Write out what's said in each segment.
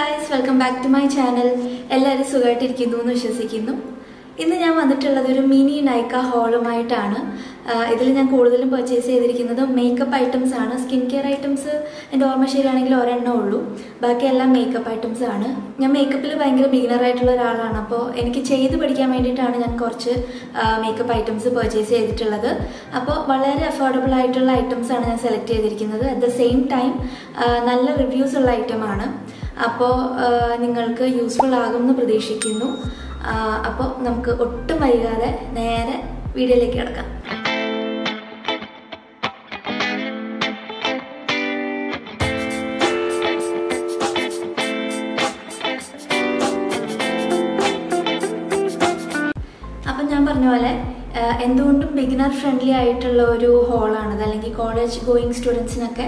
Guys welcome back to my channel എല്ലാവരും സുഖമായിട്ടിരിക്കുന്നു എന്ന് വിശ്വസിക്കുന്നു. ഇന്ന് ഞാൻ വന്നിട്ടുള്ളത് ഒരു മിനി നൈക്ക ഹോളുമായിട്ടാണ് ഇതിൽ ഞാൻ കൂടുതലും പർച്ചേസ് ചെയ്തിരിക്കുന്നത് മേക്കപ്പ് ഐറ്റംസ് ആണ്. സ്കിൻ കെയർ ഐറ്റംസ് എന്റെ ഓർമ്മ ശരിയാണെങ്കിൽ ഒരെണ്ണം ഉള്ളൂ. ബാക്കി എല്ലാം മേക്കപ്പ് ഐറ്റംസ് ആണ്. ഞാൻ മേക്കപ്പിൽ ഭയങ്കര ബിഗിനർ ആയിട്ടുള്ള ഒരാളാണ്. അപ്പോൾ എനിക്ക് ചെയ്ത് പഠിക്കാൻ വേണ്ടിയിട്ടാണ് ഞാൻ കുറച്ച് മേക്കപ്പ് ഐറ്റംസ് പർച്ചേസ് ചെയ്തിട്ടുള്ളത്. അപ്പോൾ വളരെ അഫോർഡബിൾ ആയിട്ടുള്ള ഐറ്റംസ് ആണ് ഞാൻ സെലക്ട് ചെയ്തിരിക്കുന്നത്. അറ്റ് ദ സെയിം ടൈം നല്ല റിവ്യൂസ് ഉള്ള ഐറ്റമാണ് അപ്പോൾ നിങ്ങൾക്ക് യൂസ്ഫുൾ ആകുമെന്ന് പ്രതീക്ഷിക്കുന്നു. അപ്പോൾ നമുക്ക് ഒട്ടും വൈകാതെ നേരെ വീഡിയോയിലേക്ക് കിടക്കാം. ഞാൻ പറഞ്ഞ പോലെ എന്തുകൊണ്ടും ബിഗിനർ ഫ്രണ്ട്ലി ആയിട്ടുള്ള ഒരു ഹോളാണത് അല്ലെങ്കിൽ കോളേജ് ഗോയിങ് സ്റ്റുഡൻസിനൊക്കെ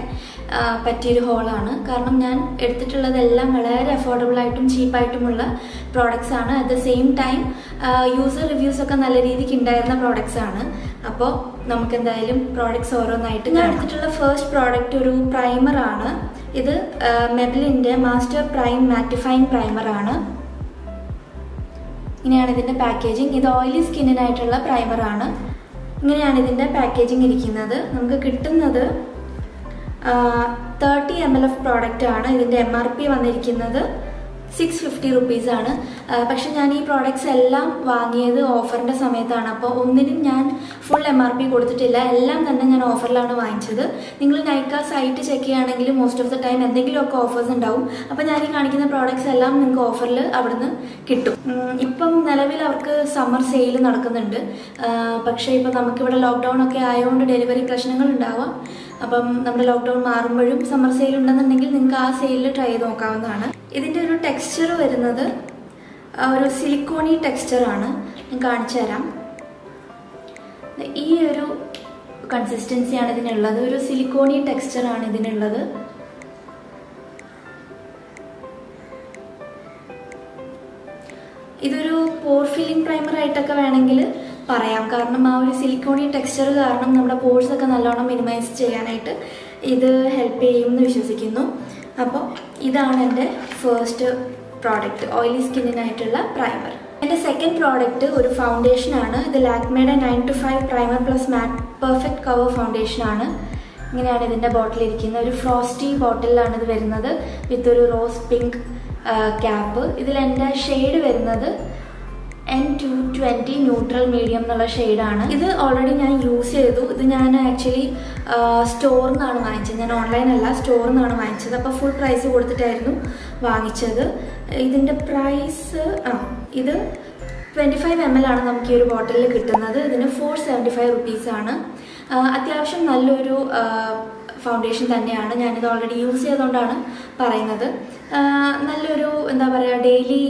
പറ്റിയൊരു ഹോളാണ് കാരണം ഞാൻ എടുത്തിട്ടുള്ളതെല്ലാം വളരെ അഫോർഡബിൾ ആയിട്ടും ചീപ്പായിട്ടുമുള്ള പ്രോഡക്റ്റ്സ് ആണ്. At the same time user reviews ഒക്കെ നല്ല രീതിക്ക് ഉണ്ടായിരുന്ന പ്രോഡക്റ്റ്സ് ആണ്. അപ്പോൾ നമുക്ക് എന്തായാലും പ്രോഡക്റ്റ്സ് ഓരോന്നായിട്ട് ഞാൻ എടുത്തിട്ടുള്ള ഫസ്റ്റ് പ്രോഡക്റ്റ് ഒരു പ്രൈമർ ആണ്. ഇത് മെബിലിന്റെ മാസ്റ്റർ പ്രൈം മാറ്റിഫൈങ് പ്രൈമർ ആണ്. ഇങ്ങനെയാണ് ഇതിന്റെ പാക്കേജിങ് ഇത് ഓയിലി സ്കിന്നിനായിട്ടുള്ള പ്രൈമറാണ് ഇങ്ങനെയാണ് ഇതിന്റെ പാക്കേജിങ് ഇരിക്കുന്നത്. നമുക്ക് കിട്ടുന്നത് thirty M L F product ആണ് ഇതിന്റെ എം ആർ പി വന്നിരിക്കുന്നത്. സിക്സ് ഫിഫ്റ്റി റുപ്പീസ് ആണ്. പക്ഷെ ഞാൻ ഈ പ്രോഡക്റ്റ്സ് എല്ലാം വാങ്ങിയത് ഓഫറിന്റെ സമയത്താണ്. അപ്പോൾ ഒന്നിനും ഞാൻ ഫുൾ എം ആർ പി കൊടുത്തിട്ടില്ല. എല്ലാം തന്നെ ഞാൻ ഓഫറിലാണ് വാങ്ങിച്ചത്. നിങ്ങൾ നൈക്ക സൈറ്റ് ചെക്ക് ചെയ്യുകയാണെങ്കിൽ മോസ്റ്റ് ഓഫ് ദ ടൈം എന്തെങ്കിലുമൊക്കെ ഓഫേഴ്സ് ഉണ്ടാവും. അപ്പോൾ ഞാൻ ഈ കാണിക്കുന്ന പ്രോഡക്റ്റ്സ് എല്ലാം നിങ്ങൾക്ക് ഓഫറിൽ അവിടുന്ന് കിട്ടും. ഇപ്പം നിലവിൽ അവർക്ക് സമ്മർ സെയിൽ നടക്കുന്നുണ്ട്. പക്ഷേ ഇപ്പോൾ നമുക്കിവിടെ ലോക്ക്ഡൗൺ ഒക്കെ ആയതുകൊണ്ട് ഡെലിവറി പ്രശ്നങ്ങൾ ഉണ്ടാവാം. അപ്പം നമ്മുടെ ലോക്ക്ഡൗൺ മാറുമ്പോഴും സമ്മർ സെയിൽ ഉണ്ടെന്നുണ്ടെങ്കിൽ നിങ്ങൾക്ക് ആ സെയിലിൽ ട്രൈ ചെയ്ത് നോക്കാവുന്നതാണ്. ഇതിന്റെ ഒരു ടെക്സ്ചർ വരുന്നത് ഒരു സിലിക്കോണി ടെക്സ്ചറാണ് ഞാൻ കാണിച്ചു തരാം. ഈ ഒരു കൺസിസ്റ്റൻസിയാണ് ഇതിനുള്ളത്. ഒരു സിലിക്കോണി ടെക്സ്ചറാണ് ഇതിനുള്ളത്. ഇതൊരു പോർ ഫില്ലിംഗ് പ്രൈമർ ആയിട്ടൊക്കെ വേണമെങ്കിൽ പറയാം. കാരണം ആ ഒരു സിലിക്കോണി ടെക്സ്ചർ കാരണം നമ്മുടെ പോഴ്സ് ഒക്കെ നല്ലോണം മിനിമൈസ് ചെയ്യാനായിട്ട് ഇത് ഹെൽപ്പ് ചെയ്യുമെന്ന് വിശ്വസിക്കുന്നു. അപ്പോൾ ഇതാണ് എന്റെ ഫേസ്റ്റ് പ്രോഡക്റ്റ് ഓയിലി സ്കിന്നിനായിട്ടുള്ള പ്രൈമർ എന്റെ സെക്കൻഡ് പ്രോഡക്റ്റ് ഒരു ഫൗണ്ടേഷൻ ആണ്. ഇത് ലാക്മേയുടെ nine two five primer plus matte perfect cover foundation ആണ്. ഇങ്ങനെയാണ് ഇതിന്റെ ബോട്ടിൽ ഇരിക്കുന്നത്. ഒരു ഫ്രോസ്റ്റി ബോട്ടിലാണ് ഇത് വരുന്നത്. വിത്ത് ഒരു റോസ് പിങ്ക് ക്യാപ്പ് ഇതിൽ എന്റെ ഷെയ്ഡ് വരുന്നത് N two twenty neutral medium എന്നുള്ള ഷെയ്ഡാണ് ഇത് ഓൾറെഡി ഞാൻ യൂസ് ചെയ്തു. ഇത് ഞാൻ ആക്ച്വലി സ്റ്റോറിൽ നിന്നാണ് വാങ്ങിച്ചത്. ഞാൻ ഓൺലൈൻ അല്ല സ്റ്റോറിൽ നിന്നാണ് വാങ്ങിച്ചത്. അപ്പോൾ ഫുൾ പ്രൈസ് കൊടുത്തിട്ടായിരുന്നു വാങ്ങിച്ചത്. ഇതിന്റെ പ്രൈസ് ആ ഇത് ട്വന്റി ഫൈവ് എം എൽ ആണ് നമുക്ക് ഈ ഒരു ബോട്ടിലിൽ കിട്ടുന്നത്. ഇതിന് ഫോർ സെവന്റി ഫൈവ് റുപ്പീസാണ് അത്യാവശ്യം നല്ലൊരു ഫൗണ്ടേഷൻ തന്നെയാണ്. ഞാനിത് ഓൾറെഡി യൂസ് ചെയ്തുകൊണ്ടാണ് പറയുന്നത്. നല്ലൊരു എന്താ പറയുക ഡെയിലി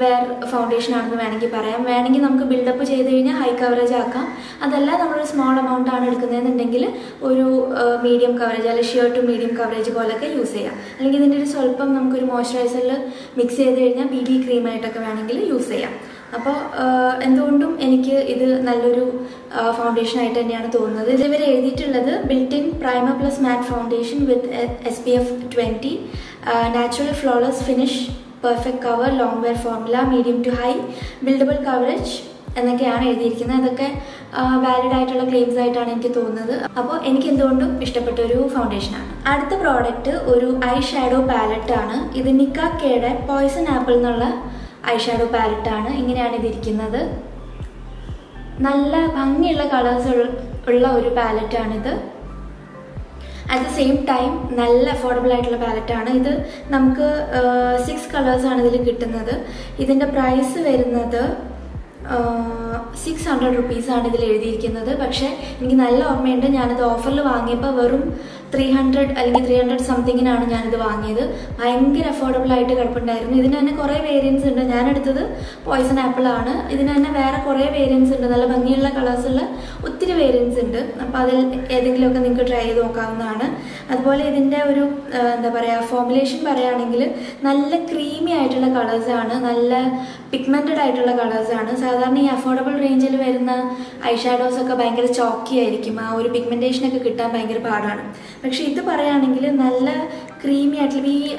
വെയർ ഫൗണ്ടേഷൻ ആണെന്ന് വേണമെങ്കിൽ പറയാം. വേണമെങ്കിൽ നമുക്ക് ബിൽഡപ്പ് ചെയ്ത് കഴിഞ്ഞാൽ ഹൈ കവറേജ് ആക്കാം. അതല്ല നമ്മളൊരു സ്മോൾ എമൗണ്ട് ആണ് എടുക്കുന്നതെന്നുണ്ടെങ്കിൽ ഒരു മീഡിയം കവറേജ് അല്ലെങ്കിൽ ടു മീഡിയം കവറേജ് പോലെയൊക്കെ യൂസ് ചെയ്യാം. അല്ലെങ്കിൽ ഇതിന്റെ ഒരു സ്വല്പം നമുക്കൊരു മോയ്സ്ചറൈസറിൽ മിക്സ് ചെയ്ത് കഴിഞ്ഞാൽ ബി ബി ക്രീമായിട്ടൊക്കെ വേണമെങ്കിൽ യൂസ് ചെയ്യാം. അപ്പോൾ എന്തുകൊണ്ടും എനിക്ക് ഇത് നല്ലൊരു ഫൗണ്ടേഷൻ ആയിട്ട് തന്നെയാണ് തോന്നുന്നത്. ഇതിവർ എഴുതിയിട്ടുള്ളത് built in primer plus matte foundation with S P F twenty natural flawless finish perfect cover long wear formula medium to high buildable coverage എന്നൊക്കെയാണ് എഴുതിയിരിക്കുന്നത്. അതൊക്കെ വാലിഡ് ആയിട്ടുള്ള ക്ലെയിംസ് ആയിട്ടാണ് എനിക്ക് തോന്നുന്നത്. അപ്പോൾ എനിക്ക് എന്തുകൊണ്ടും ഇഷ്ടപ്പെട്ട ഒരു ഫൗണ്ടേഷനാണ് അടുത്ത പ്രോഡക്റ്റ് ഒരു ഐ ഷാഡോ പാലറ്റ് ആണ്. ഇത് നിക്കാക്കയുടെ പോയ്സൺ ആപ്പിൾ എന്നുള്ള ഐ ഷാഡോ പാലറ്റ് ആണ് ഇങ്ങനെയാണ് ഇതിരിക്കുന്നത്. നല്ല ഭംഗിയുള്ള കളേഴ്സ് ഉള്ള ഒരു പാലറ്റാണിത് അറ്റ് ദ സെയിം ടൈം നല്ല അഫോർഡബിൾ ആയിട്ടുള്ള പാലറ്റാണ് ഇത് നമുക്ക് സിക്സ് ആണ് ഇതിൽ കിട്ടുന്നത്. ഇതിന്റെ പ്രൈസ് വരുന്നത് സിക്സ് ഹൺഡ്രഡ് റുപ്പീസാണ് ഇതിൽ എഴുതിയിരിക്കുന്നത്. പക്ഷേ എനിക്ക് നല്ല ഓർമ്മയുണ്ട്. ഞാനത് ഓഫറിൽ വാങ്ങിയപ്പോൾ വെറും ത്രീ ഹൺഡ്രഡ് അല്ലെങ്കിൽ ത്രീ ഹൺഡ്രഡ് സംതിങ്ങിനാണ് ഞാനിത് വാങ്ങിയത്. ഭയങ്കര അഫോർഡബിൾ ആയിട്ട് കിടപ്പുണ്ടായിരുന്നു. ഇതിന് തന്നെ കുറേ വേരിയൻസ് ഉണ്ട്. ഞാൻ എടുത്തത് പോയ്സൺ ആപ്പിൾ ആണ്. ഇതിന് തന്നെ വേറെ കുറേ വേരിയൻസ് ഉണ്ട്. നല്ല ഭംഗിയുള്ള കളേഴ്സുള്ള ഒത്തിരി വേരിയൻസ് ഉണ്ട്. അപ്പോൾ അതിൽ ഏതെങ്കിലുമൊക്കെ നിങ്ങൾക്ക് ട്രൈ ചെയ്ത് നോക്കാവുന്നതാണ്. അതുപോലെ ഇതിന്റെ ഒരു എന്താ പറയുക ഫോമുലേഷൻ പറയുകയാണെങ്കിൽ നല്ല ക്രീമി ആയിട്ടുള്ള കളേഴ്സാണ് നല്ല പിഗ്മെന്റഡ് ആയിട്ടുള്ള കളേഴ്സാണ് സാധാരണ ഈ അഫോർഡബിൾ റേഞ്ചിൽ വരുന്ന ഐ ഷാഡോസ് ഒക്കെ ഭയങ്കര ചോക്കി ആയിരിക്കും. ആ ഒരു പിഗ്മെന്റേഷനൊക്കെ കിട്ടാൻ ഭയങ്കര പാടാണ്. പക്ഷെ ഇത് പറയുകയാണെങ്കിൽ നല്ല ക്രീമി ആയിട്ടുള്ള ഈ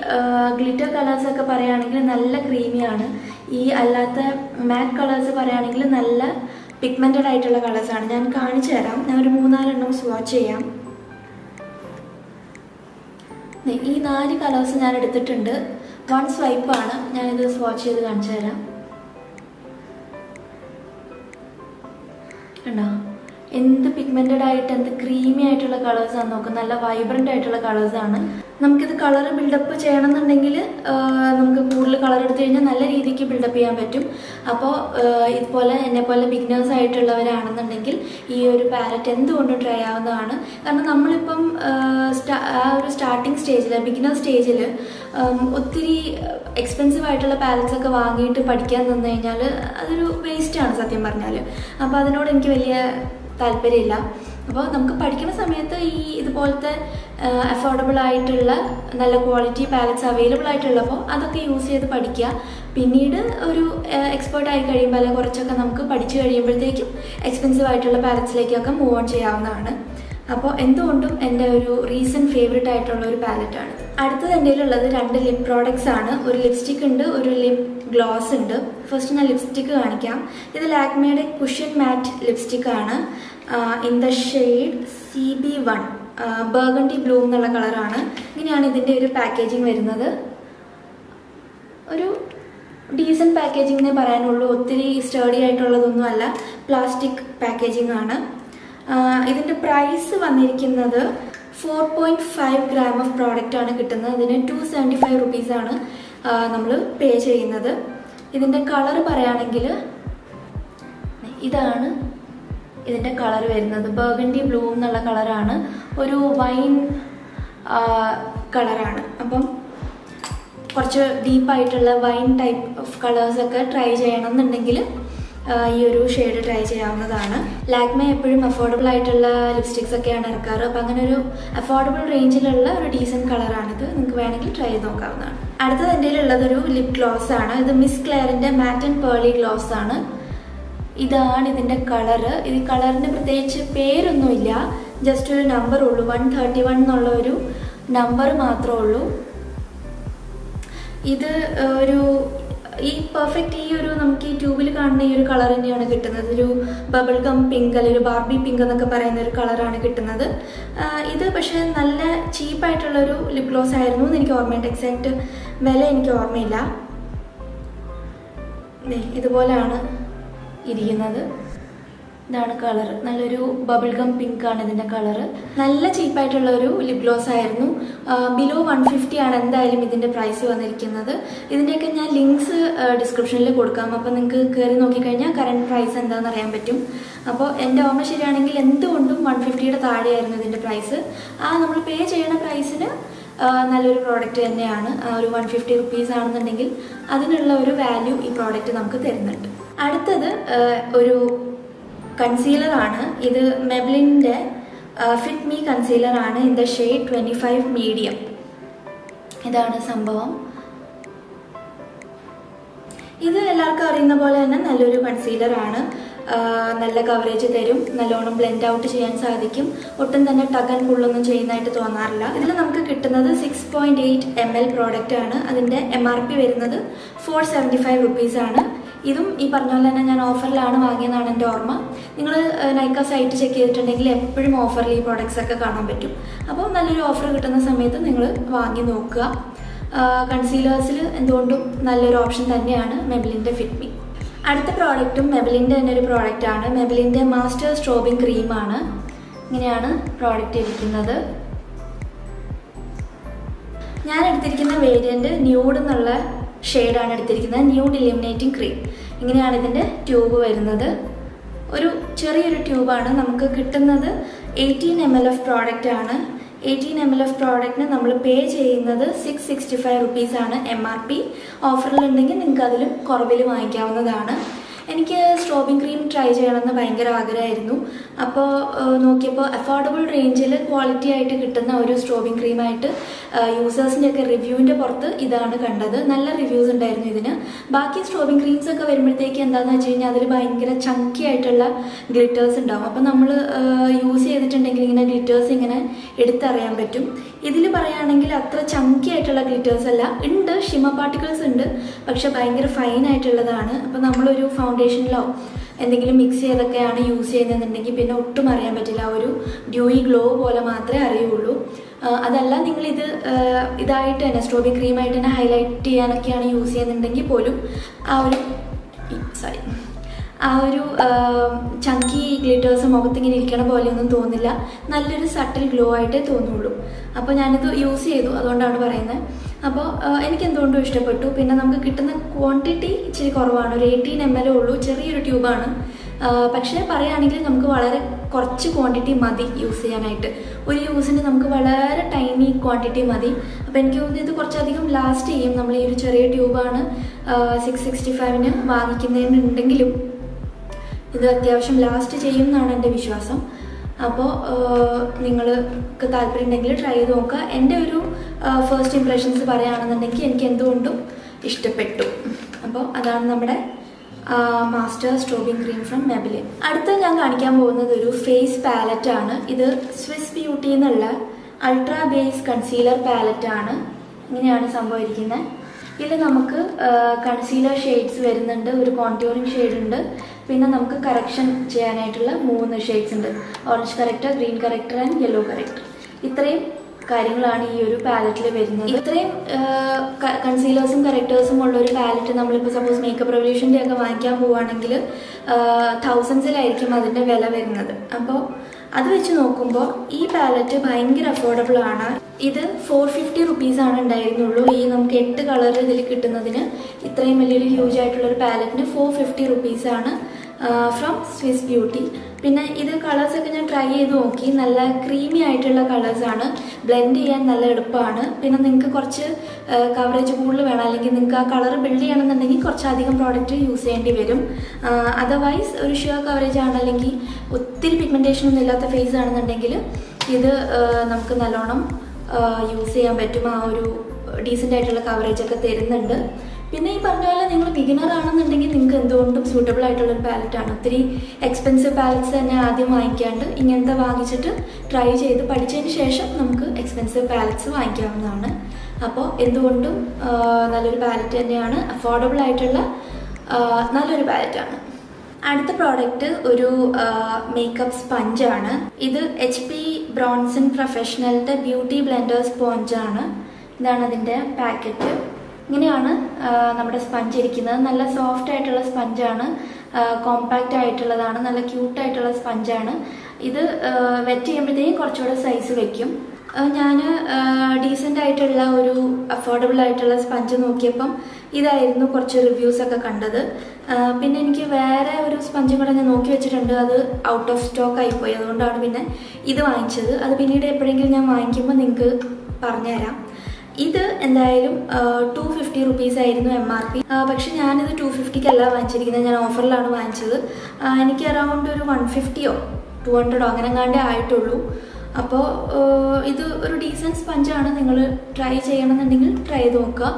ഗ്ലിറ്റർ കളേഴ്സൊക്കെ പറയുകയാണെങ്കിൽ നല്ല ക്രീമിയാണ് ഈ അല്ലാത്ത മാറ്റ് കളേഴ്സ് പറയുകയാണെങ്കിൽ നല്ല പിഗ്മെന്റഡ് ആയിട്ടുള്ള കളേഴ്സാണ് ഞാൻ കാണിച്ചു തരാം. ഞാൻ ഒരു മൂന്നാലെണ്ണം സ്വാച്ച് ചെയ്യാം. ഈ നാല് കളേഴ്സ് ഞാൻ എടുത്തിട്ടുണ്ട്. വൺ സ്വൈപ്പാണ് ഞാനിത് സ്വാച്ച് ചെയ്ത് കാണിച്ചു തരാം. കണ്ടോ? എന്ത് പിഗ്മെന്റഡ് ആയിട്ട് എന്ത് ക്രീമി ആയിട്ടുള്ള കളേഴ്സ് ആണ് നോക്കുക നല്ല വൈബ്രന്റ് ആയിട്ടുള്ള കളേഴ്സ് ആണ്. നമുക്കിത് കളർ ബിൽഡപ്പ് ചെയ്യണമെന്നുണ്ടെങ്കിൽ നമുക്ക് കൂടുതൽ കളർ എടുത്തു കഴിഞ്ഞാൽ നല്ല രീതിക്ക് ബിൽഡപ്പ് ചെയ്യാൻ പറ്റും. അപ്പോൾ ഇതുപോലെ എന്നെ പോലെ ബിഗ്നേഴ്സ് ആയിട്ടുള്ളവരാണെന്നുണ്ടെങ്കിൽ ഈ ഒരു പാലറ്റ് എന്തുകൊണ്ടും ട്രൈ ആവുന്നതാണ്. കാരണം നമ്മളിപ്പം ആ, ഒരു സ്റ്റാർട്ടിങ് സ്റ്റേജിൽ ബിഗിനർ സ്റ്റേജിൽ ഒത്തിരി എക്സ്പെൻസീവ് ആയിട്ടുള്ള പാലറ്റ്സ് ഒക്കെ വാങ്ങിയിട്ട് പഠിക്കാൻ നിന്ന് കഴിഞ്ഞാൽ അതൊരു വേസ്റ്റാണ് സത്യം പറഞ്ഞാൽ അപ്പോൾ അതിനോട് എനിക്ക് വലിയ താല്പര്യമില്ല. അപ്പോൾ നമുക്ക് പഠിക്കുന്ന സമയത്ത് ഈ ഇതുപോലത്തെ അഫോർഡബിൾ ആയിട്ടുള്ള നല്ല ക്വാളിറ്റി പാലറ്റ്സ് അവൈലബിൾ ആയിട്ടുള്ളപ്പോൾ അതൊക്കെ യൂസ് ചെയ്ത് പഠിക്കുക. പിന്നീട് ഒരു എക്സ്പേർട്ട് ആയി കഴിയുമ്പോൾ അല്ലെങ്കിൽ കുറച്ചൊക്കെ നമുക്ക് പഠിച്ചു കഴിയുമ്പോഴത്തേക്കും എക്സ്പെൻസീവ് ആയിട്ടുള്ള പാലറ്റ്സിലേക്കൊക്കെ മൂവ് ഓൺ ചെയ്യാവുന്നതാണ്. അപ്പോൾ എന്തുകൊണ്ടും എന്റെ ഒരു റീസെന്റ് ഫേവറേറ്റ് ആയിട്ടുള്ള ഒരു പാലറ്റാണ് അടുത്തത് എന്റെ ഉള്ളത് രണ്ട് ലിപ് പ്രോഡക്ട്സ് ആണ്. ഒരു ലിപ്സ്റ്റിക് ഉണ്ട് ഒരു ലിപ് ഗ്ലോസ് ഉണ്ട്. ഫസ്റ്റ് ഞാൻ ലിപ്സ്റ്റിക് കാണിക്കാം. ഇത് ലാക്മയുടെ കുഷ്യൻ മാറ്റ് ലിപ്സ്റ്റിക് ആണ്. In the shade C B one burgundy blue എന്നുള്ള കളറാണ് ഇങ്ങനെയാണ് ഇതിന്റെ ഒരു പാക്കേജിങ് വരുന്നത്. ഒരു ഡീസന്റ് പാക്കേജിംഗ് എന്നേ പറയാനുള്ളൂ. ഒത്തിരി സ്റ്റേഡി ആയിട്ടുള്ളതൊന്നും അല്ല. പ്ലാസ്റ്റിക് പാക്കേജിംഗ് ആണ്. ഇതിന്റെ പ്രൈസ് വന്നിരിക്കുന്നത് four point five gram of product ആണ് കിട്ടുന്നത്. ഇതിന് ടു സെവന്റി ഫൈവ് റുപ്പീസാണ് നമ്മൾ പേ ചെയ്യുന്നത്. ഇതിന്റെ കളർ പറയുകയാണെങ്കിൽ ഇതാണ് ഇതിന്റെ കളർ വരുന്നത് ബർഗണ്ടി ബ്ലൂ എന്നുള്ള കളറാണ്. ഒരു വൈൻ കളറാണ്. അപ്പം കുറച്ച് ഡീപ്പായിട്ടുള്ള വൈൻ ടൈപ്പ് ഓഫ് കളേഴ്സൊക്കെ ട്രൈ ചെയ്യണം എന്നുണ്ടെങ്കിൽ ഈ ഒരു ഷെയ്ഡ് ട്രൈ ചെയ്യാവുന്നതാണ്. ലാക്മേ എപ്പോഴും അഫോർഡബിൾ ആയിട്ടുള്ള ലിപ്സ്റ്റിക്സ് ഒക്കെയാണ് ഇറക്കാറ്. അപ്പം അങ്ങനെ ഒരു അഫോർഡബിൾ റേഞ്ചിലുള്ള ഒരു ഡീസന്റ് കളറാണിത് നിങ്ങൾക്ക് വേണമെങ്കിൽ ട്രൈ ചെയ്ത് നോക്കാവുന്നതാണ്. അടുത്തത് എന്റെ ഉള്ളതൊരു ലിപ് ഗ്ലോസ് ആണ്. ഇത് മിസ് ക്ലെയറിന്റെ മാറ്റ് ആൻഡ് പേർലി ഗ്ലോസ് ആണ്. ഇതാണ് ഇതിന്റെ കളറ് ഇത് കളറിന് പ്രത്യേകിച്ച് പേരൊന്നുമില്ല. ജസ്റ്റ് ഒരു നമ്പർ ഉള്ളൂ. വൺ തേർട്ടി വൺ എന്നുള്ള ഒരു നമ്പർ മാത്രമേ ഉള്ളൂ. ഇത് ഒരു ഈ പെർഫെക്റ്റ് ഈ ഒരു നമുക്ക് ഈ ട്യൂബിൽ കാണുന്ന ഈ ഒരു കളർ തന്നെയാണ് കിട്ടുന്നത്. ഒരു ബബിൾ ഗം പിങ്ക് അല്ലെങ്കിൽ ഒരു ബാർബി പിങ്ക് എന്നൊക്കെ പറയുന്ന ഒരു കളറാണ് കിട്ടുന്നത്. ഇത് പക്ഷേ നല്ല ചീപ്പായിട്ടുള്ളൊരു ലിപ് ഗ്ലോസ് ആയിരുന്നു എന്ന് എനിക്ക് ഓർമ്മയുണ്ട്. എക്സാക്ട് വില എനിക്ക് ഓർമ്മയില്ല. ഇതുപോലെയാണ് ഇരിക്കുന്നത്. ഇതാണ് കളർ. നല്ലൊരു ബബിൾ ഗം പിങ്ക് ആണ് ഇതിന്റെ കളർ. നല്ല ചീപ്പായിട്ടുള്ള ഒരു ലിപ് ഗ്ലോസ് ആയിരുന്നു. ബിലോ വൺ ഫിഫ്റ്റി ആണ് എന്തായാലും ഇതിന്റെ പ്രൈസ് വന്നിരിക്കുന്നത്. ഇതിന്റെയൊക്കെ ഞാൻ ലിങ്ക്സ് ഡിസ്ക്രിപ്ഷനിൽ കൊടുക്കാം. അപ്പോൾ നിങ്ങൾക്ക് കയറി നോക്കിക്കഴിഞ്ഞാൽ കറണ്ട് പ്രൈസ് എന്താണെന്ന് അറിയാൻ പറ്റും. അപ്പോൾ എന്റെ ഓർമ്മ ശരിയാണെങ്കിൽ എന്തുകൊണ്ടും വൺ ഫിഫ്റ്റിയുടെ താഴെയായിരുന്നു ഇതിന്റെ പ്രൈസ് ആ നമ്മൾ പേ ചെയ്യണ പ്രൈസിന് നല്ലൊരു പ്രോഡക്റ്റ് തന്നെയാണ്. ഒരു വൺ ഫിഫ്റ്റി റുപ്പീസ് ആണെന്നുണ്ടെങ്കിൽ അതിനുള്ള ഒരു വാല്യൂ ഈ പ്രോഡക്റ്റ് നമുക്ക് തരുന്നുണ്ട്. അടുത്തത് ഒരു കൺസീലർ ആണ്. ഇത് മെബ്ലിന്റെ ഫിറ്റ് മീ കൺസീലർ ആണ്. In the shade twenty five medium ഇതാണ് സംഭവം. ഇത് എല്ലാവർക്കും അറിയുന്ന പോലെ തന്നെ നല്ലൊരു കൺസീലർ ആണ്. നല്ല കവറേജ് തരും. നല്ലോണം ബ്ലെൻഡ് ഔട്ട് ചെയ്യാൻ സാധിക്കും. ഒട്ടും തന്നെ ടഗൻ പുള്ളൊന്നും ചെയ്യുന്നതായിട്ട് തോന്നാറില്ല. ഇതിൽ നമുക്ക് കിട്ടുന്നത് six point eight M L product ആണ്. അതിന്റെ എം ആർ പി വരുന്നത് ഫോർ സെവന്റി ഫൈവ് റുപ്പീസ് ആണ്. ഇതും ഈ പറഞ്ഞ പോലെ തന്നെ ഞാൻ ഓഫറിലാണ് വാങ്ങിയതാണ് എന്റെ ഓർമ്മ. നിങ്ങൾ നൈക്ക സൈറ്റ് ചെക്ക് ചെയ്തിട്ടുണ്ടെങ്കിൽ എപ്പോഴും ഓഫറിൽ ഈ പ്രോഡക്റ്റ്സ് ഒക്കെ കാണാൻ പറ്റും. അപ്പോൾ നല്ലൊരു ഓഫർ കിട്ടുന്ന സമയത്ത് നിങ്ങൾ വാങ്ങി നോക്കുക. കൺസീലേഴ്സിൽ എന്തുകൊണ്ടും നല്ലൊരു ഓപ്ഷൻ തന്നെയാണ് മെബിലിന്റെ ഫിറ്റ്മി അടുത്ത പ്രോഡക്റ്റും മെബിലിന്റെ തന്നെ ഒരു പ്രോഡക്റ്റാണ് മെബിലിന്റെ മാസ്റ്റർ സ്ട്രോബിംഗ് ക്രീമാണ് ഇങ്ങനെയാണ് പ്രോഡക്റ്റ് ഇരിക്കുന്നത് ഞാൻ എടുത്തിരിക്കുന്ന വേരിയന്റ് ന്യൂഡ് എന്നുള്ള ഷെയ്ഡാണ് എടുത്തിരിക്കുന്നത്. New illuminating cream. ഇങ്ങനെയാണ് ഇതിന്റെ ട്യൂബ് വരുന്നത്. ഒരു ചെറിയൊരു ട്യൂബാണ് നമുക്ക് കിട്ടുന്നത്. Eighteen M L F product ആണ്. എയ്റ്റീൻ എം എൽ എഫ് പ്രോഡക്റ്റിന് നമ്മൾ പേ ചെയ്യുന്നത് സിക്സ് സിക്സ്റ്റി ഫൈവ് റുപ്പീസാണ് എം ആർ പി ഓഫറിലുണ്ടെങ്കിൽ നിങ്ങൾക്ക് അതിലും കുറവിൽ വാങ്ങിക്കാവുന്നതാണ്. എനിക്ക് സ്ട്രോബിംഗ് ക്രീം ട്രൈ ചെയ്യണമെന്ന് ഭയങ്കര ആഗ്രഹമായിരുന്നു. അപ്പോൾ നോക്കിയപ്പോൾ അഫോർഡബിൾ റേഞ്ചിൽ ക്വാളിറ്റി ആയിട്ട് കിട്ടുന്ന ഒരു സ്ട്രോബിംഗ് ക്രീമായിട്ട് യൂസേഴ്സിന്റെയൊക്കെ റിവ്യൂവിന്റെ പുറത്ത് ഇതാണ് കണ്ടത്. നല്ല റിവ്യൂസ് ഉണ്ടായിരുന്നു ഇതിന്. ബാക്കി സ്ട്രോബിംഗ് ക്രീംസ് ഒക്കെ വരുമ്പോഴത്തേക്ക് എന്താണെന്ന് വെച്ച് കഴിഞ്ഞാൽ അതിൽ ഭയങ്കര ചങ്കി ആയിട്ടുള്ള ഗ്ലിറ്റേഴ്സ് ഉണ്ടാവും. അപ്പോൾ നമ്മൾ യൂസ് ചെയ്തിട്ടുണ്ടെങ്കിൽ ഇങ്ങനെ ഗ്ലിറ്റേഴ്സ് ഇങ്ങനെ എടുത്തറിയാൻ പറ്റും. ഇതിൽ പറയുകയാണെങ്കിൽ അത്ര ചങ്കി ആയിട്ടുള്ള ഗ്ലിറ്റേഴ്സ് അല്ല. ഉണ്ട് ഷിമ പാർട്ടിക്കിൾസ് ഉണ്ട് പക്ഷെ ഭയങ്കര ഫൈൻ ആയിട്ടുള്ളതാണ്. അപ്പോൾ നമ്മളൊരു ഫൗണ്ടേഷനിലോ എന്തെങ്കിലും മിക്സ് ചെയ്തൊക്കെയാണ് യൂസ് ചെയ്യുന്നതെന്നുണ്ടെങ്കിൽ പിന്നെ ഒട്ടും അറിയാൻ പറ്റില്ല. ഒരു ഡ്യൂയി ഗ്ലോ പോലെ മാത്രമേ അറിയുള്ളൂ. അതല്ല ഇത് ഇതായിട്ട് തന്നെ സ്ട്രോബെ ക്രീമായിട്ട് തന്നെ ഹൈലൈറ്റ് ചെയ്യാനൊക്കെയാണ് യൂസ് ചെയ്യുന്നുണ്ടെങ്കിൽ പോലും ആ ഒരു സോറി ആ ഒരു ചങ്കി ഗ്ലിറ്റേഴ്സ് മുഖത്തിങ്ങനെ ഇരിക്കണ പോലെയൊന്നും തോന്നില്ല. നല്ലൊരു സട്ടിൽ ഗ്ലോ ആയിട്ടേ തോന്നുള്ളൂ. അപ്പോൾ ഞാനിത് യൂസ് ചെയ്തു അതുകൊണ്ടാണ് പറയുന്നത് അപ്പോൾ എനിക്ക് എന്തുകൊണ്ടും ഇഷ്ടപ്പെട്ടു. പിന്നെ നമുക്ക് കിട്ടുന്ന ക്വാണ്ടിറ്റി ഇച്ചിരി കുറവാണ്. ഒരു എയ്റ്റീൻ എം എൽ ഉള്ളൂ. ചെറിയൊരു ട്യൂബാണ് പക്ഷേ പറയുകയാണെങ്കിൽ നമുക്ക് വളരെ കുറച്ച് ക്വാണ്ടിറ്റി മതി യൂസ് ചെയ്യാനായിട്ട്. ഒരു യൂസിന് നമുക്ക് വളരെ ടൈനി ക്വാണ്ടിറ്റി മതി. അപ്പോൾ എനിക്ക് തോന്നുന്നു ഇത് കുറച്ചധികം ലാസ്റ്റ് ചെയ്യും. നമ്മൾ ഈ ഒരു ചെറിയ ട്യൂബാണ് സിക്സ് സിക്സ്റ്റി ഫൈവിന് വാങ്ങിക്കുന്നതിനുണ്ടെങ്കിലും ഇത് അത്യാവശ്യം ലാസ്റ്റ് ചെയ്യും എന്നാണ് എന്റെ വിശ്വാസം. അപ്പോൾ നിങ്ങൾക്ക് താല്പര്യം ഉണ്ടെങ്കിൽ ട്രൈ ചെയ്ത് നോക്കുക. എന്റെ ഒരു ഫസ്റ്റ് ഇംപ്രഷൻസ് പറയുകയാണെന്നുണ്ടെങ്കിൽ എനിക്ക് എന്തുകൊണ്ടും ഇഷ്ടപ്പെട്ടു. അപ്പോൾ അതാണ് നമ്മുടെ മാസ്റ്റർ സ്ട്രോബിങ് ക്രീം ഫ്രം മെബിലെ അടുത്ത ഞാൻ കാണിക്കാൻ പോകുന്നത് ഒരു ഫേസ് പാലറ്റാണ് ഇത് സ്വിസ് ബ്യൂട്ടി എന്നുള്ള അൾട്രാ ബേസ് കൺസീലർ പാലറ്റാണ് ഇങ്ങനെയാണ് സംഭവം ഇരിക്കുന്നത്. ഇതിൽ നമുക്ക് കൺസീലർ ഷെയ്ഡ്സ് വരുന്നുണ്ട് ഒരു കോൺട്യൂറിങ് ഷെയ്ഡ് ഉണ്ട്. പിന്നെ നമുക്ക് കറക്ഷൻ ചെയ്യാനായിട്ടുള്ള മൂന്ന് ഷെയ്ഡ്സ് ഉണ്ട്. Orange corrector green corrector and yellow corrector ഇത്രയും കാര്യങ്ങളാണ് ഈ ഒരു പാലറ്റിൽ വരുന്നത്. ഇത്രയും കൺസീലേഴ്സും കറക്റ്റേഴ്സും ഉള്ള ഒരു പാലറ്റ് നമ്മളിപ്പോൾ സപ്പോസ് മേക്കപ്പ് റെവല്യൂഷന്റെ ഒക്കെ വാങ്ങിക്കാൻ പോവുകയാണെങ്കിൽ തൗസൻഡ്സിലായിരിക്കും അതിന്റെ വില വരുന്നത്. അപ്പോൾ അത് വെച്ച് നോക്കുമ്പോൾ ഈ പാലറ്റ് ഭയങ്കര അഫോർഡബിൾ ആണ്. ഇത് ഫോർ ഫിഫ്റ്റി റുപ്പീസ് ആണ് ഉണ്ടായിരുന്നുള്ളൂ. ഈ നമുക്ക് എട്ട് കളർ ഇതിൽ കിട്ടുന്നതിന് ഇത്രയും വലിയൊരു ഹ്യൂജ് ആയിട്ടുള്ള ഒരു പാലറ്റിന് ഫോർ ഫിഫ്റ്റി റുപ്പീസ് ആണ് ഫ്രം സ്വിസ് ബ്യൂട്ടി പിന്നെ ഇത് കളേഴ്സൊക്കെ ഞാൻ ട്രൈ ചെയ്ത് നോക്കി. നല്ല ക്രീമി ആയിട്ടുള്ള കളേഴ്സാണ് ബ്ലെൻഡ് ചെയ്യാൻ നല്ല എളുപ്പമാണ്. പിന്നെ നിങ്ങൾക്ക് കുറച്ച് കവറേജ് കൂടുതൽ വേണം. അല്ലെങ്കിൽ നിങ്ങൾക്ക് ആ കളർ ബിൽഡ് ചെയ്യണമെന്നുണ്ടെങ്കിൽ കുറച്ചധികം പ്രോഡക്റ്റ് യൂസ് ചെയ്യേണ്ടി വരും. അതർവൈസ് ഒരു ഷുവർ കവറേജ് ആണ്. അല്ലെങ്കിൽ ഒത്തിരി പിഗ്മെന്റേഷൻ ഒന്നും ഇല്ലാത്ത ഫേസ് ആണെന്നുണ്ടെങ്കിൽ ഇത് നമുക്ക് നല്ലോണം യൂസ് ചെയ്യാൻ പറ്റും. ആ ഒരു ഡീസന്റ് ആയിട്ടുള്ള കവറേജ് ഒക്കെ തരുന്നുണ്ട്. പിന്നെ ഈ പറഞ്ഞ പോലെ നിങ്ങൾ ബിഗിനർ ആണെന്നുണ്ടെങ്കിൽ നിങ്ങൾക്ക് എന്തുകൊണ്ടും സൂട്ടബിൾ ആയിട്ടുള്ള ഒരു പാലറ്റ് ആണ്. ഒത്തിരി എക്സ്പെൻസീവ് പാലറ്റ്സ് തന്നെ ആദ്യം വാങ്ങിക്കാണ്ട് ഇങ്ങനത്തെ വാങ്ങിച്ചിട്ട് ട്രൈ ചെയ്ത് പഠിച്ചതിന് ശേഷം നമുക്ക് എക്സ്പെൻസീവ് പാലറ്റ്സ് വാങ്ങിക്കാവുന്നതാണ്. അപ്പോൾ എന്തുകൊണ്ടും നല്ലൊരു പാലറ്റ് തന്നെയാണ് അഫോർഡബിൾ ആയിട്ടുള്ള നല്ലൊരു പാലറ്റാണ് അടുത്ത പ്രോഡക്റ്റ് ഒരു മേക്കപ്പ് സ്പഞ്ചാണ് ഇത് എച്ച് പി ബ്രോൺസൺ പ്രൊഫഷണലിന്റെ ബ്യൂട്ടി ബ്ലെൻഡർ സ്പോഞ്ചാണ് ഇതാണ് അതിന്റെ പാക്കറ്റ് ഇങ്ങനെയാണ് നമ്മുടെ സ്പഞ്ച് ഇരിക്കുന്നത്. നല്ല സോഫ്റ്റ് ആയിട്ടുള്ള സ്പഞ്ചാണ് കോമ്പാക്റ്റ് ആയിട്ടുള്ളതാണ്. നല്ല ക്യൂട്ടായിട്ടുള്ള സ്പഞ്ചാണ് ഇത് വെറ്റ് ചെയ്യുമ്പോഴത്തേക്കും കുറച്ചുകൂടെ സൈസ് വയ്ക്കും ഞാൻ ഡീസന്റ് ആയിട്ടുള്ള ഒരു അഫോർഡബിൾ ആയിട്ടുള്ള സ്പഞ്ച് നോക്കിയപ്പം ഇതായിരുന്നു കുറച്ച് റിവ്യൂസ് ഒക്കെ കണ്ടത്. പിന്നെ എനിക്ക് വേറെ ഒരു സ്പഞ്ചും കൂടെ ഞാൻ നോക്കി വെച്ചിട്ടുണ്ട്. അത് ഔട്ട് ഓഫ് സ്റ്റോക്ക് ആയിപ്പോയി. അതുകൊണ്ടാണ് പിന്നെ ഇത് വാങ്ങിച്ചത്. അത് പിന്നീട് എപ്പോഴെങ്കിലും ഞാൻ വാങ്ങിക്കുമ്പോൾ നിങ്ങൾക്ക് പറഞ്ഞുതരാം. ഇത് എന്തായാലും ടു ഫിഫ്റ്റി റുപ്പീസ് ആയിരുന്നു എം ആർ പി പക്ഷെ ഞാനിത് ടു ഫിഫ്റ്റിക്കല്ല വാങ്ങിച്ചിരിക്കുന്നത്. ഞാൻ ഓഫറിലാണ് വാങ്ങിച്ചത്. എനിക്ക് അറൗണ്ട് ഒരു വൺ ഫിഫ്റ്റിയോ ടു ഹൺഡ്രഡോ അങ്ങനെ കാണ്ടേ ആയിട്ടുള്ളൂ. അപ്പോൾ ഇത് ഒരു ഡീസന്റ് സ്പഞ്ചാണ് നിങ്ങൾ ട്രൈ ചെയ്യണമെന്നുണ്ടെങ്കിൽ ട്രൈ ചെയ്ത് നോക്കുക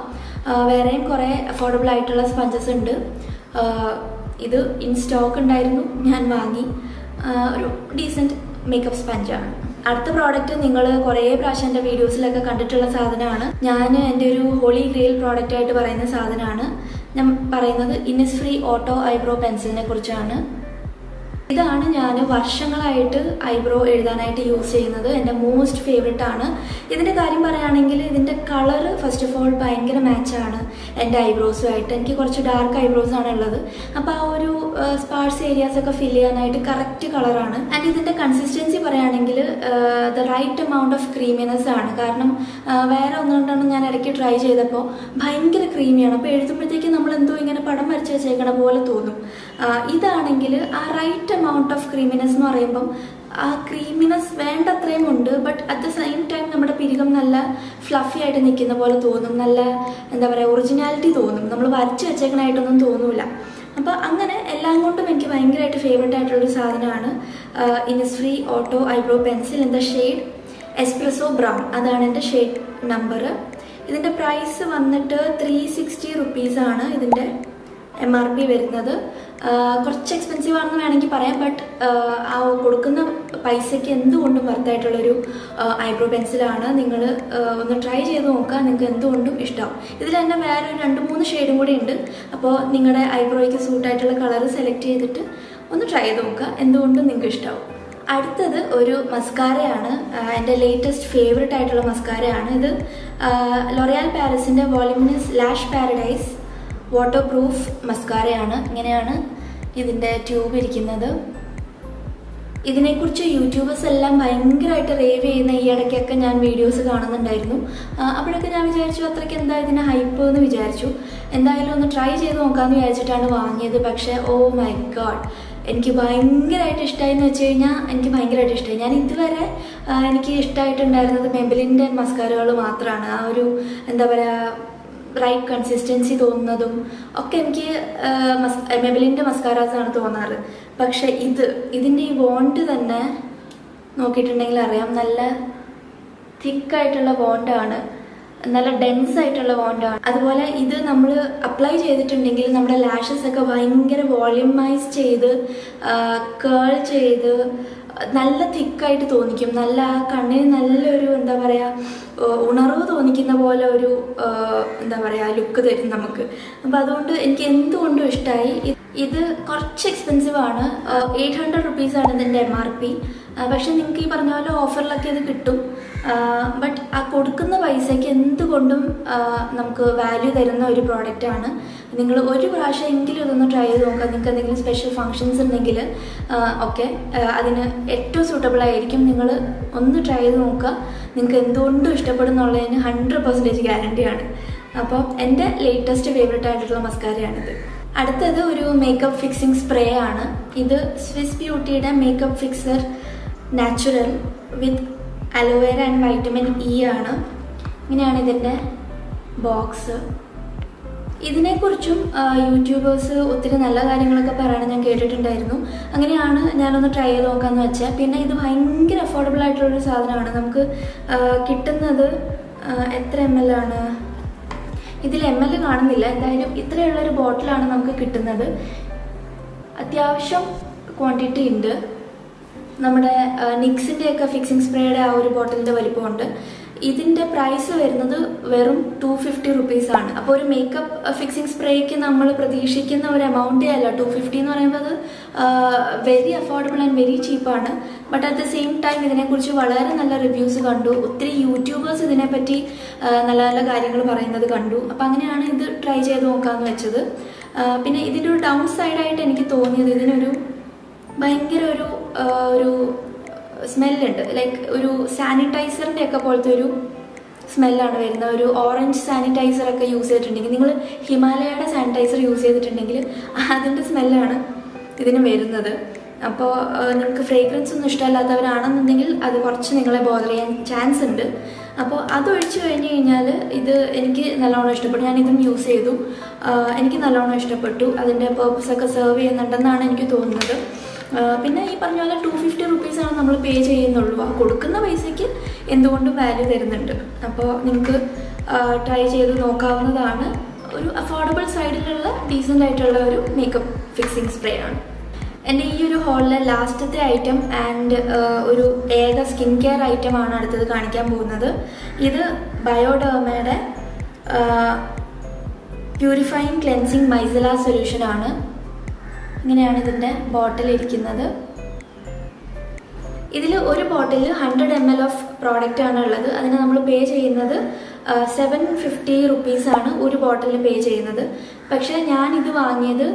വേറെയും കുറേ അഫോർഡബിൾ ആയിട്ടുള്ള സ്പഞ്ചസ് ഉണ്ട്. ഇത് ഇൻ സ്റ്റോക്ക് ഉണ്ടായിരുന്നു. ഞാൻ വാങ്ങി. ഒരു ഡീസന്റ് മേക്കപ്പ് സ്പഞ്ചാണ് അടുത്ത പ്രോഡക്റ്റ് നിങ്ങൾ കുറേ പ്രാവശ്യം എന്റെ വീഡിയോസിലൊക്കെ കണ്ടിട്ടുള്ള സാധനമാണ്. ഞാൻ എന്റെ ഒരു ഹോളി ഗ്രെയിൽ പ്രോഡക്റ്റ് ആയിട്ട് പറയുന്ന സാധനമാണ്. ഞാൻ പറയുന്നത് ഇനിസ് ഫ്രീ ഓട്ടോ ഐബ്രോ പെൻസിലിനെ കുറിച്ചാണ്. ഇതാണ് ഞാൻ വർഷങ്ങളായിട്ട് ഐബ്രോ എഴുതാനായിട്ട് യൂസ് ചെയ്യുന്നത്. എന്റെ മോസ്റ്റ് ഫേവററ്റ് ആണ്. ഇതിന്റെ കാര്യം പറയുകയാണെങ്കിൽ ഇതിന്റെ കളർ ഫസ്റ്റ് ഓഫ് ഓൾ ഭയങ്കര മാച്ചാണ് എന്റെ ഐബ്രോസുമായിട്ട് എനിക്ക് കുറച്ച് ഡാർക്ക് ഐബ്രോസ് ആണ് ഉള്ളത്. അപ്പോൾ ആ ഒരു സ്പാർസ് ഏരിയാസ് ഒക്കെ ഫിൽ ചെയ്യാനായിട്ട് കറക്റ്റ് കളറാണ് ആൻഡ് ഇതിന്റെ കൺസിസ്റ്റൻസി പറയുകയാണെങ്കിൽ the right amount of creaminess ആണ്. കാരണം വേറെ ഒന്നുകൊണ്ടാണ് ഞാൻ ഇടയ്ക്ക് ട്രൈ ചെയ്തപ്പോൾ ഭയങ്കര ക്രീമിയാണ് അപ്പോൾ എഴുതുമ്പോഴത്തേക്ക് നമ്മൾ എന്തോ ഇങ്ങനെ പടം വരച്ച് വെച്ചേക്കണ പോലെ തോന്നും. ഇതാണെങ്കിൽ ആ റൈറ്റ് എമൗണ്ട് ഓഫ് ക്രീമിനെസ് എന്ന് പറയുമ്പം ആ ക്രീമിനെസ് വേണ്ടത്രയും ഉണ്ട് but at the same time നമ്മുടെ പിരികം നല്ല ഫ്ലഫി ആയിട്ട് നിൽക്കുന്ന പോലെ തോന്നും നല്ല എന്താ പറയുക ഒറിജിനാലിറ്റി തോന്നും. നമ്മൾ വരച്ച് വെച്ചേക്കണായിട്ടൊന്നും തോന്നൂല. അപ്പോൾ അങ്ങനെ എല്ലാം കൊണ്ടും എനിക്ക് ഭയങ്കരമായിട്ട് ഫേവറേറ്റ് ആയിട്ടുള്ളൊരു സാധനമാണ് Innisfree auto eyebrow pencil in the shade espresso brown അതാണ് എന്റെ ഷെയ്ഡ് നമ്പർ ഇതിന്റെ പ്രൈസ് വന്നിട്ട് ത്രീ സിക്സ്റ്റി റുപ്പീസാണ് ഇതിന്റെ എം ആർ പി വരുന്നത്. കുറച്ച് എക്സ്പെൻസീവ് ആണെന്ന് വേണമെങ്കിൽ പറയാം ബട്ട് ആ കൊടുക്കുന്ന പൈസയ്ക്ക് എന്തുകൊണ്ടും വർത്തായിട്ടുള്ളൊരു ഐബ്രോ പെൻസിലാണ് നിങ്ങൾ ഒന്ന് ട്രൈ ചെയ്ത് നോക്കുക നിങ്ങൾക്ക് എന്തുകൊണ്ടും ഇഷ്ടമാവും ഇതിൽ തന്നെ വേറെ ഒരു രണ്ട് മൂന്ന് ഷെയ്ഡും കൂടി ഉണ്ട്. അപ്പോൾ നിങ്ങളുടെ ഐബ്രോയ്ക്ക് സൂട്ടായിട്ടുള്ള കളർ സെലക്ട് ചെയ്തിട്ട് ഒന്ന് ട്രൈ ചെയ്ത് നോക്കുക എന്തുകൊണ്ടും നിങ്ങൾക്ക് ഇഷ്ടമാവും അടുത്തത് ഒരു മസ്കാരയാണ് എന്റെ ലേറ്റസ്റ്റ് ഫേവററ്റ് ആയിട്ടുള്ള മസ്കാരയാണ് ഇത് L'Oreal പാരസിന്റെ voluminous lash paradise water proof മസ്കാരയാണ് ഇങ്ങനെയാണ് ഇതിന്റെ ട്യൂബ് ഇരിക്കുന്നത്. ഇതിനെക്കുറിച്ച് യൂട്യൂബേഴ്സ് എല്ലാം ഭയങ്കരമായിട്ട് റേവ് ചെയ്യുന്ന ഈ ഇടയ്ക്കൊക്കെ ഞാൻ വീഡിയോസ് കാണുന്നുണ്ടായിരുന്നു. അപ്പോഴൊക്കെ ഞാൻ വിചാരിച്ചു അത്രയ്ക്ക് എന്താ ഇതിന് ഹൈപ്പ് എന്ന് വിചാരിച്ചു. എന്തായാലും ഒന്ന് ട്രൈ ചെയ്ത് നോക്കാമെന്ന് വിചാരിച്ചിട്ടാണ് വാങ്ങിയത്. പക്ഷേ ഓ മൈ ഗോഡ് എനിക്ക് ഭയങ്കരമായിട്ട് ഇഷ്ടമായി എന്ന് വെച്ച് കഴിഞ്ഞാൽ എനിക്ക് ഭയങ്കരമായിട്ട് ഇഷ്ടമായി ഞാൻ ഇതുവരെ എനിക്ക് ഇഷ്ടമായിട്ടുണ്ടായിരുന്നത് മെബിലിന്റെ മസ്കാരകൾ മാത്രമാണ് ആ ഒരു എന്താ പറയുക റൈറ്റ് കൺസിസ്റ്റൻസി തോന്നുന്നതും ഒക്കെ എനിക്ക് മെബലിന്റെ മസ്കാരാസ് ആണ് തോന്നാറ്. പക്ഷെ ഇത് ഇതിന്റെ ഈ ബോണ്ട് തന്നെ നോക്കിയിട്ടുണ്ടെങ്കിൽ അറിയാം നല്ല തിക്കായിട്ടുള്ള ബോണ്ടാണ് നല്ല ഡെൻസ് ആയിട്ടുള്ള ബോണ്ടാണ് അതുപോലെ ഇത് നമ്മൾ അപ്ലൈ ചെയ്തിട്ടുണ്ടെങ്കിൽ നമ്മുടെ ലാഷസ് ഒക്കെ ഭയങ്കര വോള്യൂമൈസ് ചെയ്ത് കേൾ ചെയ്ത് നല്ല തിക്കായിട്ട് തോന്നിക്കും. നല്ല ആ കണ്ണിന് നല്ലൊരു എന്താ പറയുക ഉണർവ് തോന്നിക്കുന്ന പോലെ ഒരു എന്താ പറയുക ലുക്ക് തരും നമുക്ക്. അപ്പം അതുകൊണ്ട് എനിക്ക് എന്തുകൊണ്ടും ഇഷ്ടമായി ഇത് കുറച്ച് എക്സ്പെൻസീവ് ആണ്. എയ്റ്റ് ഹൺഡ്രഡ് റുപ്പീസാണ് ഇതിന്റെ എം ആർ പി പക്ഷെ നിങ്ങൾക്ക് ഈ പറഞ്ഞ പോലെ ഓഫറിലൊക്കെ അത് കിട്ടും. ബട്ട് ആ കൊടുക്കുന്ന പൈസയ്ക്ക് എന്തുകൊണ്ടും നമുക്ക് വാല്യൂ തരുന്ന ഒരു പ്രോഡക്റ്റാണ് നിങ്ങൾ ഒരു പ്രാവശ്യം എങ്കിലും ഇതൊന്ന് ട്രൈ ചെയ്ത് നോക്കുക നിങ്ങൾക്ക് എന്തെങ്കിലും സ്പെഷ്യൽ ഫങ്ഷൻസ് ഉണ്ടെങ്കിൽ ഒക്കെ അതിന് ഏറ്റവും സൂട്ടബിൾ ആയിരിക്കും. നിങ്ങൾ ഒന്ന് ട്രൈ ചെയ്ത് നോക്കുക. നിങ്ങൾക്ക് എന്തുകൊണ്ടും ഇഷ്ടപ്പെടുന്നുള്ളതിന് ഹൺഡ്രഡ് പെർസെന്റേജ് ഗ്യാരണ്ടിയാണ് അപ്പോൾ എന്റെ ലേറ്റസ്റ്റ് ഫേവറേറ്റ് ആയിട്ടുള്ള മസ്കാരയാണിത് അടുത്തത് ഒരു മേക്കപ്പ് ഫിക്സിംഗ് സ്പ്രേ ആണ്. ഇത് Swiss ബ്യൂട്ടിയുടെ makeup fixer natural with aloe vera and vitamin E ആണ്. ഇങ്ങനെയാണ് ഇതിന്റെ ബോക്സ് ഇതിനെക്കുറിച്ചും യൂട്യൂബേഴ്സ് ഒത്തിരി നല്ല കാര്യങ്ങളൊക്കെ പറയണം ഞാൻ കേട്ടിട്ടുണ്ടായിരുന്നു. അങ്ങനെയാണ് ഞാനൊന്ന് ട്രൈ ചെയ്ത് നോക്കാമെന്ന് വെച്ചാൽ പിന്നെ ഇത് ഭയങ്കര അഫോർഡബിൾ ആയിട്ടുള്ളൊരു സാധനമാണ്. നമുക്ക് കിട്ടുന്നത് എത്ര എം എൽ ആണ്? ഇതിൽ എം എൽ കാണുന്നില്ല. എന്തായാലും ഇത്രയുള്ളൊരു ബോട്ടിലാണ് നമുക്ക് കിട്ടുന്നത്. അത്യാവശ്യം ക്വാണ്ടിറ്റി ഉണ്ട്. നമ്മുടെ നിക്സിന്റെ ഒക്കെ ഫിക്സിംഗ് സ്പ്രേയുടെ ആ ഒരു ബോട്ടിലിന്റെ വലിപ്പമുണ്ട്. ഇതിന്റെ പ്രൈസ് വരുന്നത് വെറും ടു ഫിഫ്റ്റി റുപ്പീസ് ആണ്. അപ്പോൾ ഒരു മേക്കപ്പ് ഫിക്സിംഗ് സ്പ്രേക്ക് നമ്മൾ പ്രതീക്ഷിക്കുന്ന ഒരു എമൗണ്ടേ അല്ല. ടു ഫിഫ്റ്റി എന്ന് പറയുന്നത് very affordable and very ചീപ്പാണ് but at the same time ഇതിനെക്കുറിച്ച് വളരെ നല്ല റിവ്യൂസ് കണ്ടു. ഒത്തിരി യൂട്യൂബേഴ്സ് ഇതിനെപ്പറ്റി പറ്റി നല്ല നല്ല കാര്യങ്ങൾ പറയുന്നത് കണ്ടു. അപ്പോൾ അങ്ങനെയാണ് ഇത് ട്രൈ ചെയ്ത് നോക്കാന്ന് വെച്ചത്. പിന്നെ ഇതിന്റെ ഒരു ഡൗൺ സൈഡായിട്ട് എനിക്ക് തോന്നിയത് ഇതിനൊരു ഭയങ്കര ഒരു ഒരു സ്മെല്ലുണ്ട്. ലൈക്ക് ഒരു സാനിറ്റൈസറിന്റെ ഒക്കെ പോലത്തെ ഒരു സ്മെല്ലാണ് വരുന്നത്. ഒരു ഓറഞ്ച് സാനിറ്റൈസർ ഒക്കെ യൂസ് ചെയ്തിട്ടുണ്ടെങ്കിൽ നിങ്ങൾ ഹിമാലയയുടെ സാനിറ്റൈസർ യൂസ് ചെയ്തിട്ടുണ്ടെങ്കിൽ അതിന്റെ സ്മെല്ലാണ് ഇതിന് വരുന്നത്. അപ്പോൾ നിങ്ങൾക്ക് ഫ്രേഗ്രൻസ് ഒന്നും ഇഷ്ടമല്ലാത്തവരാണെന്നുണ്ടെങ്കിൽ അത് കുറച്ച് നിങ്ങളെ ബോധർ ചെയ്യാൻ ചാൻസ് ഉണ്ട്. അപ്പോൾ അതൊഴിച്ച് കഴിഞ്ഞ് കഴിഞ്ഞാൽ ഇത് എനിക്ക് നല്ലോണം ഇഷ്ടപ്പെട്ടു. ഞാൻ യൂസ് ചെയ്തു. എനിക്ക് നല്ലോണം ഇഷ്ടപ്പെട്ടു. അതിന്റെ പേർപ്പസൊക്കെ സെർവ് ചെയ്യുന്നുണ്ടെന്നാണ് എനിക്ക് തോന്നുന്നത്. പിന്നെ ഈ പറഞ്ഞ പോലെ ടു ഫിഫ്റ്റി റുപ്പീസാണ് നമ്മൾ പേ ചെയ്യുന്നുള്ളൂ. ആ കൊടുക്കുന്ന പൈസയ്ക്ക് എന്തുകൊണ്ടും വാല്യൂ തരുന്നുണ്ട്. അപ്പോൾ നിങ്ങൾക്ക് ട്രൈ ചെയ്ത് നോക്കാവുന്നതാണ്. ഒരു അഫോർഡബിൾ സൈഡിലുള്ള ഡീസന്റ് ആയിട്ടുള്ള ഒരു മേക്കപ്പ് ഫിക്സിംഗ് സ്പ്രേ ആണ്. എന്റെ ഈ ഒരു ഹോളിലെ ലാസ്റ്റത്തെ ഐറ്റം ആൻഡ് ഒരു ഏക സ്കിൻ കെയർ ഐറ്റം ആണ് അടുത്തത് കാണിക്കാൻ പോകുന്നത്. ഇത് ബയോഡേമയുടെ പ്യൂരിഫൈങ് ക്ലെൻസിങ് മൈസല സൊല്യൂഷൻ ആണ്. ഇങ്ങനെയാണ് ഇതിന്റെ ബോട്ടിൽ ഇരിക്കുന്നത്. ഇതിൽ ഒരു bottle hundred M L of product ആണ് ഉള്ളത്. അതിന് നമ്മൾ പേ ചെയ്യുന്നത് സെവൻ ഫിഫ്റ്റി റുപ്പീസാണ് ഒരു ബോട്ടിലിന് പേ ചെയ്യുന്നത്. പക്ഷേ ഞാൻ ഇത് വാങ്ങിയത്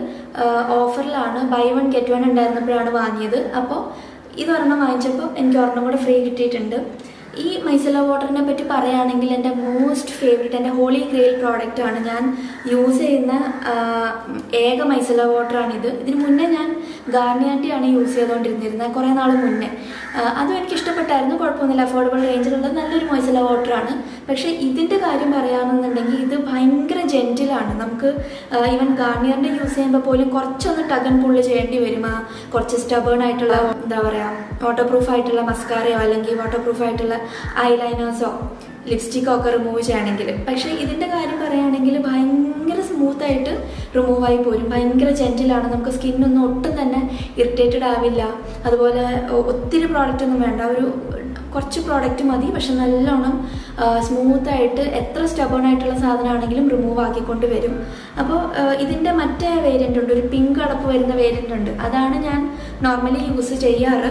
ഓഫറിലാണ് ബൈ വൺ ഗെറ്റ് വൺ ഉണ്ടായിരുന്നപ്പോഴാണ് വാങ്ങിയത്. അപ്പോൾ ഇത് ഒരെണ്ണം വാങ്ങിച്ചപ്പോൾ എനിക്ക് ഒരെണ്ണം കൂടെ ഫ്രീ കിട്ടിയിട്ടുണ്ട്. ഈ മൈസല വാട്ടറിനെ പറ്റി പറയുകയാണെങ്കിൽ എന്റെ മോസ്റ്റ് ഫേവറേറ്റ് എന്റെ ഹോളി ഗ്രെയിൽ ആണ് ഞാൻ യൂസ് ചെയ്യുന്ന ഏക മൈസല വാട്ടറാണിത് ഇതിന് മുന്നേ ഞാൻ ഗാർണിയാന്റെ ആണ് യൂസ് ചെയ്തുകൊണ്ടിരുന്നിരുന്നത് കുറേ നാൾ മുന്നേ. അതും എനിക്ക് ഇഷ്ടപ്പെട്ടായിരുന്നു. കുഴപ്പമൊന്നുമില്ല. അഫോർഡബിൾ റേഞ്ചിലുള്ള നല്ലൊരു മൈസല വാട്ടറാണ് പക്ഷേ ഇതിന്റെ കാര്യം പറയുകയാണെന്നുണ്ടെങ്കിൽ ഇത് ഭയങ്കര ജെന്റിലാണ് നമുക്ക് ഈവൻ ഗാർണിയറിന്റെ യൂസ് ചെയ്യുമ്പോൾ പോലും കുറച്ചൊന്ന് ടഗൻ പുള്ള് ചെയ്യേണ്ടി വരും. ആ കുറച്ച് സ്റ്റബേൺ ആയിട്ടുള്ള എന്താ പറയുക വാട്ടർ പ്രൂഫ് ആയിട്ടുള്ള മസ്കാരയോ അല്ലെങ്കിൽ വാട്ടർ പ്രൂഫ് ആയിട്ടുള്ള ഐലൈനേഴ്സോ ലിപ്സ്റ്റിക്കോ ഒക്കെ റിമൂവ് ചെയ്യണമെങ്കിൽ. പക്ഷേ ഇതിന്റെ കാര്യം പറയുകയാണെങ്കിൽ ഭയങ്കര സ്മൂത്തായിട്ട് റിമൂവ് ആയി പോരും. ഭയങ്കര ജെന്റിലാണ് നമുക്ക് സ്കിന്നൊന്നും ഒട്ടും തന്നെ ഇറിറ്റേറ്റഡ് ആവില്ല. അതുപോലെ ഒത്തിരി പ്രോഡക്റ്റ് ഒന്നും വേണ്ട. ഒരു കുറച്ച് പ്രോഡക്റ്റ് മതി പക്ഷെ നല്ലോണം സ്മൂത്തായിട്ട് എത്ര സ്റ്റബേൺ ആയിട്ടുള്ള സാധനമാണെങ്കിലും റിമൂവ് ആക്കിക്കൊണ്ട് വരും. അപ്പോൾ ഇതിന്റെ മറ്റേ വേരിയന്റ് ഉണ്ട് ഒരു പിങ്ക് അടപ്പ് വരുന്ന വേരിയന്റ് ഉണ്ട്. അതാണ് ഞാൻ നോർമലി യൂസ് ചെയ്യാറ്.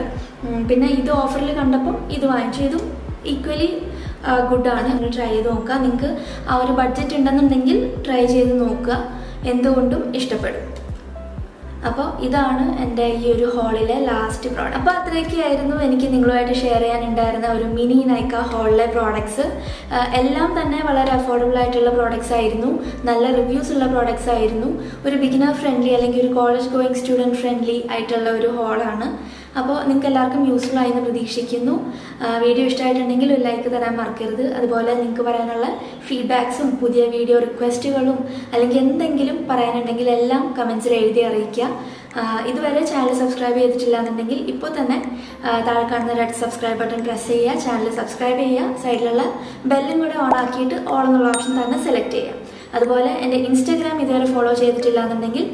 പിന്നെ ഇത് ഓഫറിൽ കണ്ടപ്പം ഇത് വാങ്ങിച്ചു. ഇതും ഈക്വലി ഗുഡാണ് നിങ്ങൾ ട്രൈ ചെയ്ത് നോക്കുക. നിങ്ങൾക്ക് ആ ഒരു ബഡ്ജറ്റ് ഉണ്ടെന്നുണ്ടെങ്കിൽ ട്രൈ ചെയ്ത് നോക്കുക. എന്തുകൊണ്ടും ഇഷ്ടപ്പെടും. അപ്പോൾ ഇതാണ് എന്റെ ഈ ഒരു ഹോളിലെ ലാസ്റ്റ് പ്രോഡക്റ്റ് അപ്പോൾ അത്രയൊക്കെയായിരുന്നു എനിക്ക് നിങ്ങളുമായിട്ട് ഷെയർ ചെയ്യാനുണ്ടായിരുന്ന ഒരു മിനി നൈക്ക ഹോളിലെ പ്രോഡക്ട്സ് എല്ലാം തന്നെ വളരെ അഫോർഡബിൾ ആയിട്ടുള്ള പ്രോഡക്ട്സ് ആയിരുന്നു. നല്ല റിവ്യൂസ് ഉള്ള പ്രോഡക്ട്സ് ആയിരുന്നു. ഒരു ബിഗിനർ ഫ്രണ്ട്ലി അല്ലെങ്കിൽ ഒരു കോളേജ് ഗോയിങ് സ്റ്റുഡന്റ് ഫ്രണ്ട്ലി ആയിട്ടുള്ള ഒരു ഹോളാണ് അപ്പോൾ നിങ്ങൾക്ക് എല്ലാവർക്കും യൂസ്ഫുൾ ആയെന്ന് പ്രതീക്ഷിക്കുന്നു. വീഡിയോ ഇഷ്ടമായിട്ടുണ്ടെങ്കിൽ ഒരു ലൈക്ക് തരാൻ മറക്കരുത്. അതുപോലെ നിങ്ങൾക്ക് പറയാനുള്ള ഫീഡ്ബാക്സും പുതിയ വീഡിയോ റിക്വസ്റ്റുകളും അല്ലെങ്കിൽ എന്തെങ്കിലും പറയാനുണ്ടെങ്കിൽ എല്ലാം കമൻസിൽ എഴുതി അറിയിക്കുക. ഇതുവരെ ചാനൽ സബ്സ്ക്രൈബ് ചെയ്തിട്ടില്ല എന്നുണ്ടെങ്കിൽ ഇപ്പോൾ തന്നെ താഴെ കാണുന്ന റെഡ് സബ്സ്ക്രൈബ് ബട്ടൺ പ്രസ് ചെയ്യുക. ചാനൽ സബ്സ്ക്രൈബ് ചെയ്യുക. സൈഡിലുള്ള ബെല്ലും കൂടെ ഓൺ ആക്കിയിട്ട് ഓൾ എന്നുള്ള ഓപ്ഷൻ തന്നെ സെലക്ട് ചെയ്യുക. അതുപോലെ എന്റെ ഇൻസ്റ്റാഗ്രാം ഇതുവരെ ഫോളോ ചെയ്തിട്ടില്ല എന്നുണ്ടെങ്കിൽ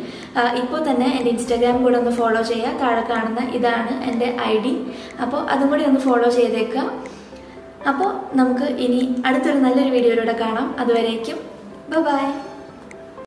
ഇപ്പോൾ തന്നെ എന്റെ ഇൻസ്റ്റാഗ്രാം കൂടെ ഒന്ന് ഫോളോ ചെയ്യുക. താഴെ കാണുന്ന ഇതാണ് എന്റെ ഐ ഡി അപ്പോൾ അതും കൂടി ഒന്ന് ഫോളോ ചെയ്തേക്കുക. അപ്പോൾ നമുക്ക് ഇനി അടുത്തൊരു നല്ലൊരു വീഡിയോയിലൂടെ കാണാം. അതുവരേക്കും ബൈ